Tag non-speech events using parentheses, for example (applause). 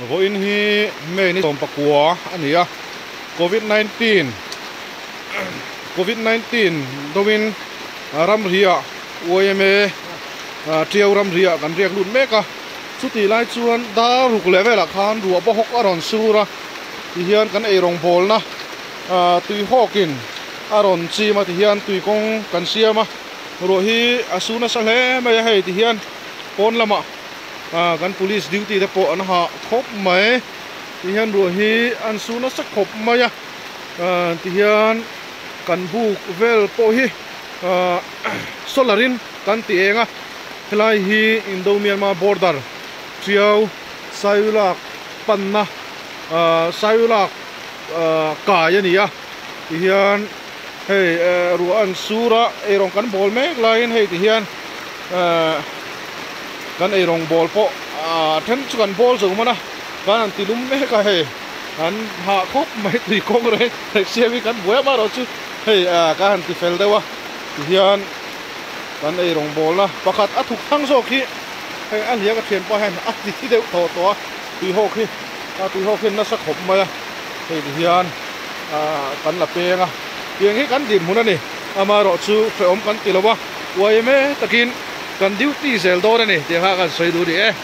vô in hi mê ni của anh nhỉ à. covid 19 covid 19 domin à, ram ria à, ui mê triều ram ria kan riak lut meka chuti lai chuan da lẽ về là khan rùa bao hốc aron sura thì hiện cái này rồng bol na. Tui hokin aron chi mà thì hiện tùy con cần kan mà. Rồi hi asuna sa hle ma ya thì hiện hian pon lama à kan police duty te po an ha khop mai thì hian ru hi an su nó sắc khop mai à thì hian kan bu vel po hi. À, (clears throat) Solarin kan ti enga helai hi indo myanmar border triau sayulak panna à, sayulak ka à, ya ni a ti hian hei ru an sura erong kan bol mấy lại hei thì hian kan ei rong bol po a then chu kan bol zo mana kan an tilum me ka he an ha khop mai tui kong re thek vi kan bua ma ro chu hei a ka han ti fel dewa hian kan ei rong bol la pakhat a thuk thang zo khi. Hei an hiya ka thian pa han a ti ti deuh tho to ti ho khi. A ti ho khi na sa khop mai hei hian a kan la penga piang hi kan dim hunani ama ro chu fe om kan tilowa wai me takin Gandiwti sel dore ni, dia ha kan soi duri eh.